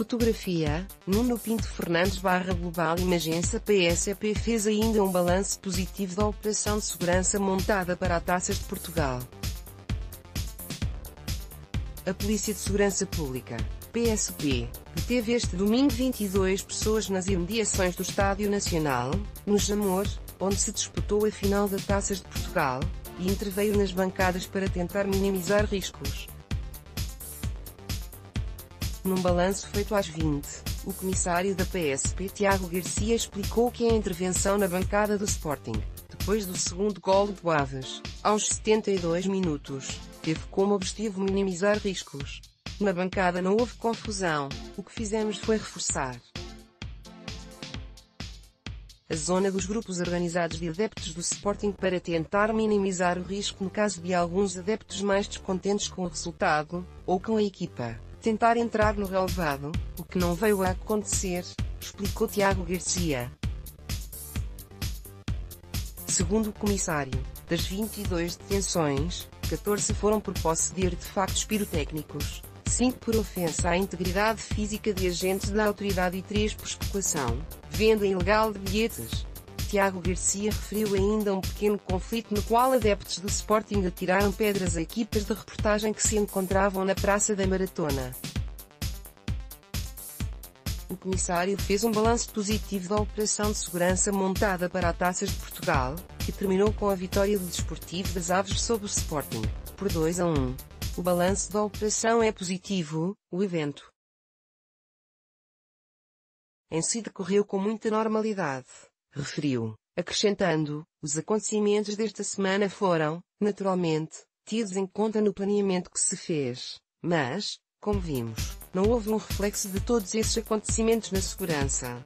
Fotografia, Nuno Pinto Fernandes barra Global Imagença PSP fez ainda um balanço positivo da operação de segurança montada para a Taças de Portugal. A Polícia de Segurança Pública, PSP, deteve este domingo 22 pessoas nas imediações do Estádio Nacional, no Jamor, onde se disputou a final da Taças de Portugal, e interveio nas bancadas para tentar minimizar riscos. Num balanço feito às 20, o comissário da PSP Tiago Garcia explicou que a intervenção na bancada do Sporting, depois do segundo gol do Aves, aos 72 minutos, teve como objetivo minimizar riscos. Na bancada não houve confusão, o que fizemos foi reforçar. A zona dos grupos organizados de adeptos do Sporting para tentar minimizar o risco no caso de alguns adeptos mais descontentes com o resultado, ou com a equipa, tentar entrar no relevado, o que não veio a acontecer, explicou Tiago Garcia. Segundo o comissário, das 22 detenções, 14 foram por posse de artefactos pirotécnicos, 5 por ofensa à integridade física de agentes da autoridade e 3 por especulação, venda ilegal de bilhetes. Tiago Garcia referiu ainda um pequeno conflito no qual adeptos do Sporting atiraram pedras a equipas de reportagem que se encontravam na Praça da Maratona. O comissário fez um balanço positivo da operação de segurança montada para a Taças de Portugal, que terminou com a vitória do Desportivo das Aves sobre o Sporting, por 2 a 1. O balanço da operação é positivo, o evento em si decorreu com muita normalidade, referiu, acrescentando, os acontecimentos desta semana foram, naturalmente, tidos em conta no planeamento que se fez, mas, como vimos, não houve um reflexo de todos esses acontecimentos na segurança.